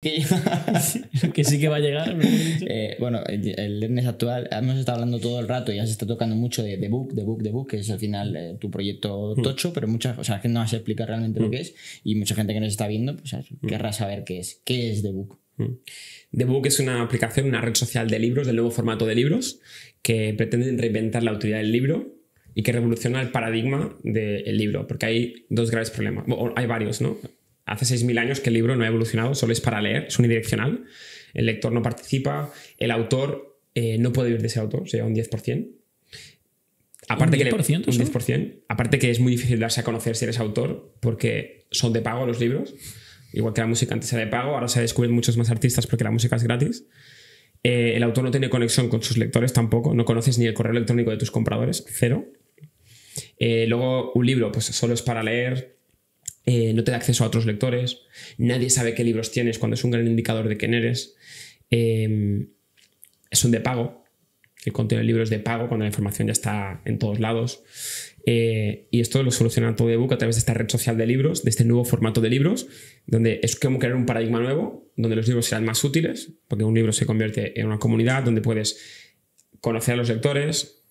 que sí que va a llegar. Eh, bueno, el Ernest actual, hemos estado hablando todo el rato y se está tocando mucho de, de Book, de Book, de Book, que es al final eh, tu proyecto Hmm. tocho, pero mucha, o sea, que no vas a explicar realmente lo que es y mucha gente que nos está viendo pues, Hmm. querrá saber qué es. ¿Qué es The Book? The Book es una aplicación, una red social de libros, del nuevo formato de libros, que pretenden reinventar la autoridad del libro y que revoluciona el paradigma del libro, porque hay dos graves problemas, o hay varios, ¿no? Hace 6.000 años que el libro no ha evolucionado, solo es para leer, es unidireccional, el lector no participa, el autor eh, no puede vivir de ese autor, se lleva un 10%. Aparte ¿Un que le- 10% un solo? 10%. Aparte que es muy difícil darse a conocer si eres autor, porque son de pago los libros. Igual que la música antes era de pago, ahora se descubren muchos más artistas porque la música es gratis. Eh, el autor no tiene conexión con sus lectores tampoco, no conoces ni el correo electrónico de tus compradores, cero. Eh, luego, un libro, pues solo es para leer, eh, no te da acceso a otros lectores, nadie sabe qué libros tienes cuando es un gran indicador de quién eres. Eh, es un de pago, el contenido del libro es de pago cuando la información ya está en todos lados. Eh, y esto lo soluciona todo ebook a través de esta red social de libros, de este nuevo formato de libros, donde es como crear un paradigma nuevo, donde los libros serán más útiles, porque un libro se convierte en una comunidad donde puedes conocer a los lectores,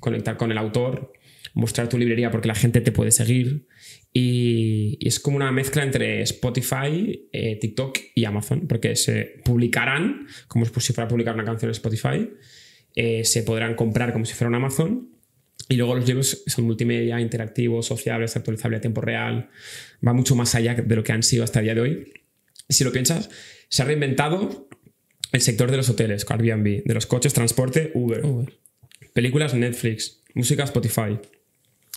conectar con el autor, mostrar tu librería porque la gente te puede seguir. Y, y es como una mezcla entre Spotify, eh, TikTok y Amazon, porque se publicarán como si fuera a publicar una canción en Spotify, eh, se podrán comprar como si fuera un Amazon. Y luego los libros son multimedia, interactivos, sociables, actualizables a tiempo real. Va mucho más allá de lo que han sido hasta el día de hoy. Si lo piensas, se ha reinventado el sector de los hoteles, Airbnb, de los coches, transporte, Uber, Uber. películas, Netflix, música, Spotify,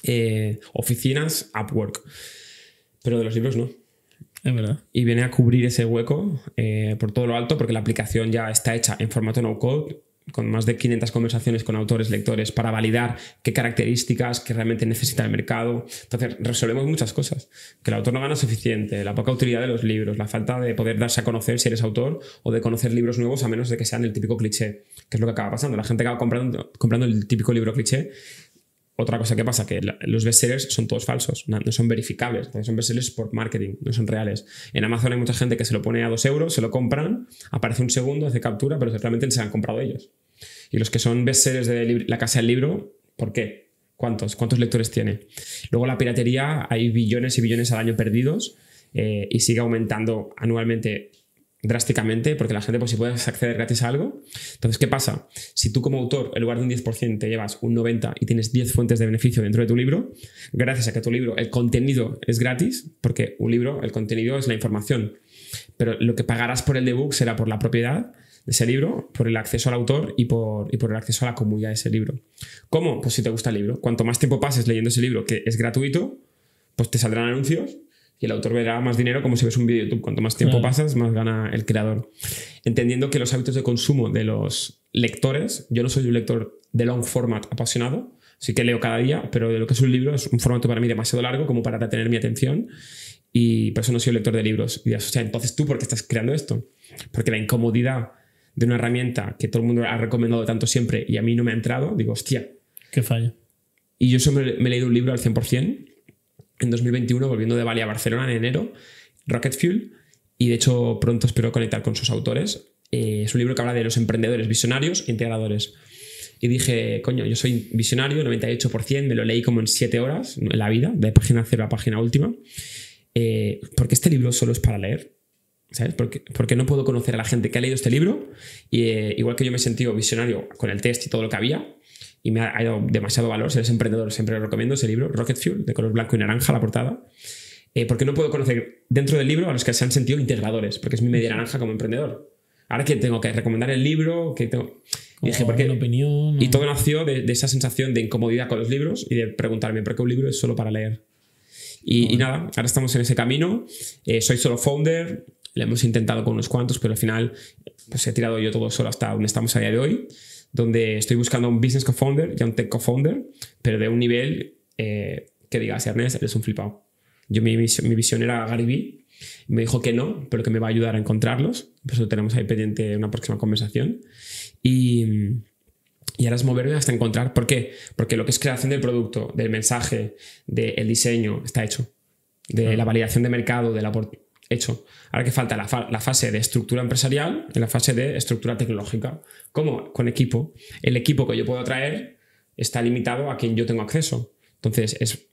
eh, oficinas, Upwork. Pero de los libros no. Es verdad. Y viene a cubrir ese hueco eh, por todo lo alto porque la aplicación ya está hecha en formato no code con más de 500 conversaciones con autores, lectores, para validar qué características que realmente necesita el mercado. Entonces, resolvemos muchas cosas. Que el autor no gana suficiente, la poca utilidad de los libros, la falta de poder darse a conocer si eres autor o de conocer libros nuevos a menos de que sean el típico cliché, que es lo que acaba pasando. La gente acaba comprando, comprando el típico libro cliché. Otra cosa que pasa, que los bestsellers son todos falsos, no, son verificables, Entonces, son bestsellers por marketing, no son reales. En Amazon hay mucha gente que se lo pone a dos euros, se lo compran, aparece un segundo, hace captura, pero realmente se han comprado ellos. Y los que son bestsellers de la casa del libro, ¿por qué? ¿Cuántos? ¿Cuántos lectores tiene? Luego la piratería, hay billones y billones al año perdidos eh, y sigue aumentando anualmente drásticamente porque la gente, pues si puedes acceder gratis a algo. Entonces, ¿qué pasa? Si tú como autor, en lugar de un 10%, te llevas un 90% y tienes 10 fuentes de beneficio dentro de tu libro, gracias a que tu libro, el contenido es gratis, porque un libro, el contenido es la información, pero lo que pagarás por el debug será por la propiedad de ese libro, por el acceso al autor y por, y por el acceso a la comunidad de ese libro. ¿Cómo? Pues si te gusta el libro. Cuanto más tiempo pases leyendo ese libro, que es gratuito, pues te saldrán anuncios y el autor verá más dinero como si ves un vídeo de YouTube. Cuanto más tiempo Claro. pasas, más gana el creador. Entendiendo que los hábitos de consumo de los lectores, yo no soy un lector de long format apasionado, sí que leo cada día, pero de lo que es un libro es un formato para mí demasiado largo como para retener mi atención y por eso no soy un lector de libros. Y dirás, o sea, entonces tú, ¿por qué estás creando esto? Porque la incomodidad de una herramienta que todo el mundo ha recomendado tanto siempre y a mí no me ha entrado, digo, hostia, Qué fallo. y yo siempre me he leído un libro al 100% en 2021, volviendo de Bali a Barcelona en enero, Rocket Fuel, y de hecho pronto espero conectar con sus autores. Eh, es un libro que habla de los emprendedores visionarios e integradores. Y dije, coño, yo soy visionario, 98%, me lo leí como en 7 horas en la vida, de página cero a página última. Eh, porque este libro solo es para leer. ¿Sabes? Porque, porque no puedo conocer a la gente que ha leído este libro y eh, igual que yo me he sentido visionario con el test y todo lo que había y me ha, dado demasiado valor, si eres emprendedor siempre lo recomiendo ese libro, Rocket Fuel, de color blanco y naranja la portada, eh, porque no puedo conocer dentro del libro a los que se han sentido integradores, porque es mi media naranja como emprendedor. Ahora que tengo que recomendar el libro, que tengo... Y dije, ¿por qué? Opinión. Y todo nació de, de esa sensación de incomodidad con los libros y de preguntarme por qué un libro es solo para leer. Y, y nada, ahora estamos en ese camino. Eh, soy solo founder, lo hemos intentado con unos cuantos, pero al final pues he tirado yo todo solo hasta donde estamos a día de hoy, donde estoy buscando a un business co-founder y a un tech co-founder, pero de un nivel eh, que digas, Ernest, eres un flipado. Yo mi, visión- mi visión era Gary Vee, me dijo que no, pero que me va a ayudar a encontrarlos, por eso tenemos ahí pendiente una próxima conversación. Y, y ahora es moverme hasta encontrar. ¿Por qué? Porque lo que es creación del producto, del mensaje, del diseño, está hecho. De la validación de mercado, de la, hecho. Ahora que falta la, fa- la fase de estructura empresarial y la fase de estructura tecnológica. ¿Cómo? Con equipo. El equipo que yo puedo traer está limitado a quien yo tengo acceso. Entonces, es,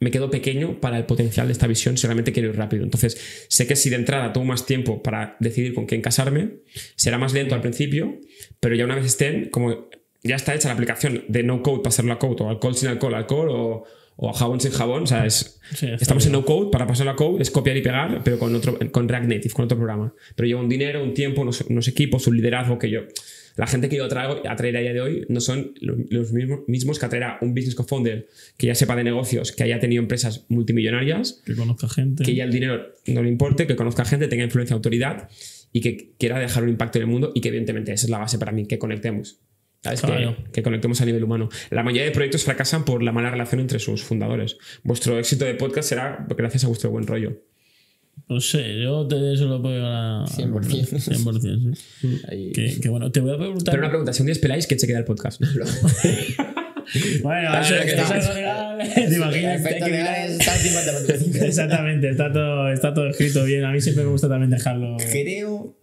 me quedo pequeño para el potencial de esta visión si realmente quiero ir rápido. Entonces, sé que si de entrada tomo más tiempo para decidir con quién casarme, será más lento al principio, pero ya una vez estén, como ya está hecha la aplicación de no code para hacerlo a code, o alcohol sin alcohol, alcohol, o, o jabón sin jabón, o sea, es, Sí, estamos en bien. no code, para pasarlo a code es copiar y pegar, pero con, otro, con React Native, con otro programa. Pero lleva un dinero, un tiempo, unos, unos equipos, un liderazgo que yo... La gente que yo traigo, atraeré a día de hoy no son los, los mismos, mismos que atraerá un business co-founder que ya sepa de negocios, que haya tenido empresas multimillonarias, Que conozca gente. que ya el dinero no le importe, que conozca gente, tenga influencia, autoridad y que quiera dejar un impacto en el mundo y que evidentemente esa es la base para mí, que conectemos. ¿Sabes? Claro. Que, que conectemos a nivel humano. La mayoría de proyectos fracasan por la mala relación entre sus fundadores. Vuestro éxito de podcast será gracias a vuestro buen rollo. No sé, yo te, eso lo puedo a. 100%. 100%, sí. Ahí- Que, que bueno, te voy a preguntar. Pero una pregunta, si un día ¿quién se queda el podcast? Bueno, Ah, eso, que es legal. ¿Te imaginas? Que- legales, está al 50%. Exactamente, está todo, está todo escrito bien. A mí siempre me gusta también dejarlo. Creo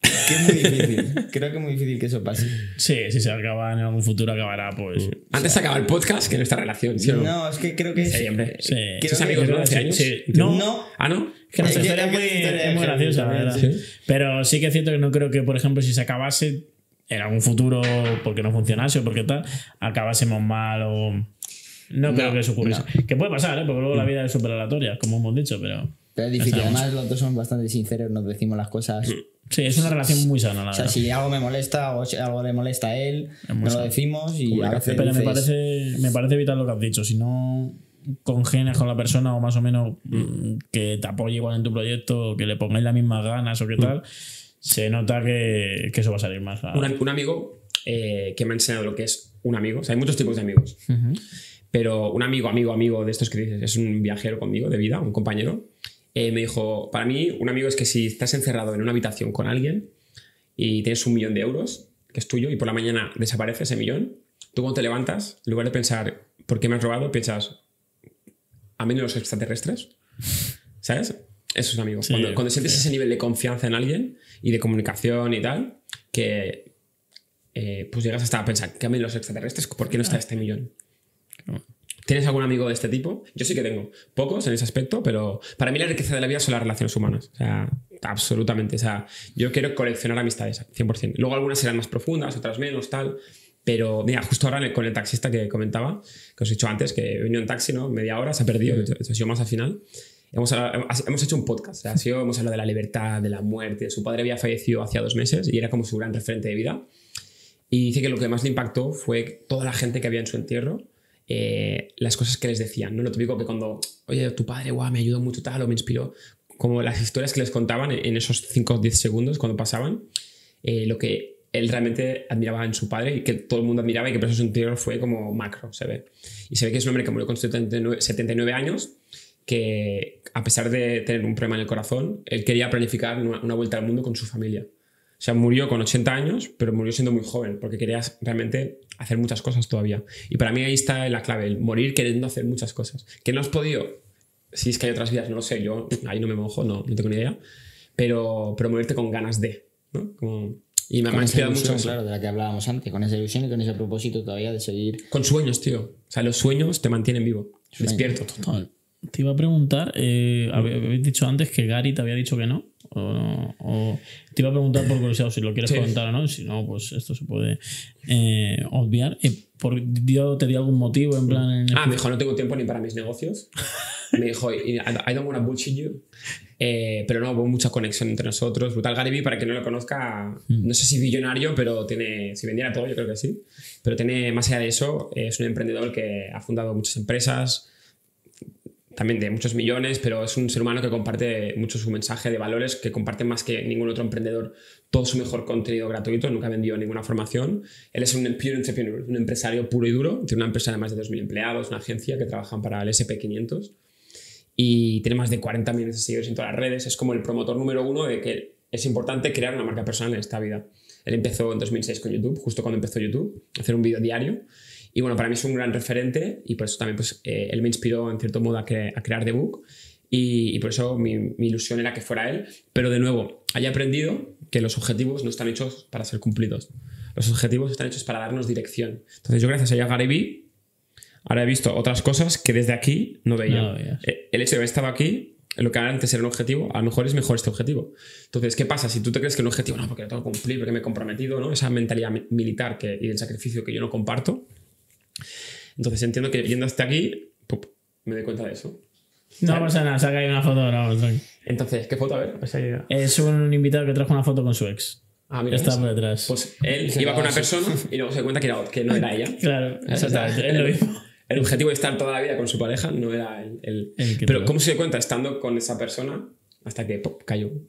que es muy difícil. Creo que es muy difícil que eso pase. Sí, si se acaba en algún futuro, acabará, pues. Antes se acaba el podcast que nuestra relación, ¿sí o no? No, es que creo que es. Sí, hombre. Sí. Creo ¿Sois que- amigos, no? Sí, ¿Hace años? sí. No, No. ¿Ah, no? que nuestra Es que- historia es es que muy, esa historia es muy graciosa, la verdad. Pero sí que es cierto que no creo que, por ejemplo, si se acabase en algún futuro, porque no funcionase o porque tal, acabásemos mal o. No, creo que eso ocurriese. Que puede pasar, ¿eh? porque luego la vida es súper aleatoria, como hemos dicho, pero. Pero es difícil. Además, los dos somos bastante sinceros, nos decimos las cosas. Sí, es una relación muy sana, la O sea, verdad. si algo me molesta o si algo le molesta a él, nos lo decimos y a veces Pero me dices, parece, me parece vital lo que has dicho. Si no congenias con la persona o más o menos mm, que te apoye igual en tu proyecto que le pongáis las mismas ganas o qué tal, se nota que, que eso va a salir más. Un, un amigo eh, que me ha enseñado lo que es un amigo. O sea, hay muchos tipos de amigos. Pero un amigo, amigo, amigo de estos que dices, es un viajero conmigo de vida, un compañero. Eh, me dijo, para mí, un amigo es que si estás encerrado en una habitación con alguien y tienes un millón de euros, que es tuyo, y por la mañana desaparece ese millón, tú cuando te levantas, en lugar de pensar, ¿por qué me has robado? Piensas, ¿a mí los extraterrestres? ¿Sabes? Eso es un amigo. Sí, cuando, cuando sientes sí. ese nivel de confianza en alguien y de comunicación y tal, que eh, pues llegas hasta a pensar, ¿qué a mí los extraterrestres? ¿Por qué no está este millón? ¿Tienes algún amigo de este tipo? Yo sí que tengo. Pocos en ese aspecto, pero para mí la riqueza de la vida son las relaciones humanas. O sea, absolutamente. O sea, yo quiero coleccionar amistades, 100%. Luego algunas serán más profundas, otras menos, tal. Pero mira, justo ahora con el taxista que comentaba, que os he dicho antes, que he venido en taxi, ¿no? Media hora, se ha perdido, de hecho, ha sido más al final. Hemos, hemos hecho un podcast, o sea, ha sido, hemos hablado de la libertad, de la muerte. Su padre había fallecido hacía dos meses y era como su gran referente de vida. Y dice que lo que más le impactó fue toda la gente que había en su entierro, eh, las cosas que les decían. ¿no? Lo típico que cuando, oye, tu padre, guau, me ayudó mucho tal o me inspiró, como las historias que les contaban en esos 5 o 10 segundos cuando pasaban, eh, lo que él realmente admiraba en su padre y que todo el mundo admiraba y que por eso su entierro fue como macro, se ve. Y se ve que es un hombre que murió con 79, 79 años, que a pesar de tener un problema en el corazón, él quería planificar una vuelta al mundo con su familia. O sea, murió con 80 años, pero murió siendo muy joven, porque quería realmente hacer muchas cosas todavía. Y para mí ahí está la clave, el morir queriendo hacer muchas cosas. Que no has podido, si es que hay otras vidas, no lo sé, yo ahí no me mojo, no, no tengo ni idea, pero, pero morirte con ganas de, ¿no? Como- y me, me ha inspirado ilusión, mucho claro, de la que hablábamos antes, con esa ilusión y con ese propósito todavía de seguir. Con sueños, tío. O sea, los sueños te mantienen vivo, Sueños. despierto. Total. Te iba a preguntar, eh, habéis dicho antes que Gary te había dicho que no. O, o- te iba a preguntar por curiosidad si lo quieres Sí. comentar o no. Si no, pues esto se puede eh, obviar. Eh, por, ¿Te dio algún motivo en plan? En Ah, me dijo, no tengo tiempo ni para mis negocios. Me dijo, I don't wanna bullshit you. Eh, pero no, hubo mucha conexión entre nosotros. Brutal Gary Vee, para quien no lo conozca, no sé si billonario, pero tiene, si vendiera todo, yo creo que sí. Pero tiene, más allá de eso, es un emprendedor que ha fundado muchas empresas, también de muchos millones, pero es un ser humano que comparte mucho su mensaje de valores, que comparte más que ningún otro emprendedor todo su mejor contenido gratuito, nunca ha vendido ninguna formación. Él es un pure un empresario puro y duro, tiene una empresa de más de 2.000 empleados, una agencia que trabajan para el SP500 y tiene más de 40 millones de seguidores en todas las redes. Es como el promotor número uno de que es importante crear una marca personal en esta vida. Él empezó en 2006 con YouTube, justo cuando empezó YouTube, hacer un vídeo diario. Y bueno, para mí es un gran referente y por eso también pues, eh, él me inspiró en cierto modo a, cre- a crear The Book. y, y por eso mi, mi ilusión era que fuera él. Pero de nuevo, haya aprendido que los objetivos no están hechos para ser cumplidos. Los objetivos están hechos para darnos dirección. Entonces yo gracias a Gary Vee ahora he visto otras cosas que desde aquí no veía. No veías. Eh, El hecho de haber estado aquí, lo que antes era un objetivo, a lo mejor es mejor este objetivo. Entonces, ¿qué pasa? Si tú te crees que un objetivo, no, porque lo tengo que cumplir, porque me he comprometido, ¿no? Esa mentalidad mi- militar que, y el sacrificio que yo no comparto. Entonces entiendo que yendo hasta aquí, pup, me doy cuenta de eso. No pasa nada, saca ahí una foto ahora. Entonces, ¿qué foto? A ver, pues ahí- Es un invitado que trajo una foto con su ex. Ah, mira, Está por detrás. Pues él iba con una persona y luego se cuenta que, era- que no era ella. claro, exactamente. Es lo mismo. El objetivo de estar toda la vida con su pareja no era el. el- El que Pero, ¿cómo se dio cuenta estando con esa persona hasta que pop, cayó?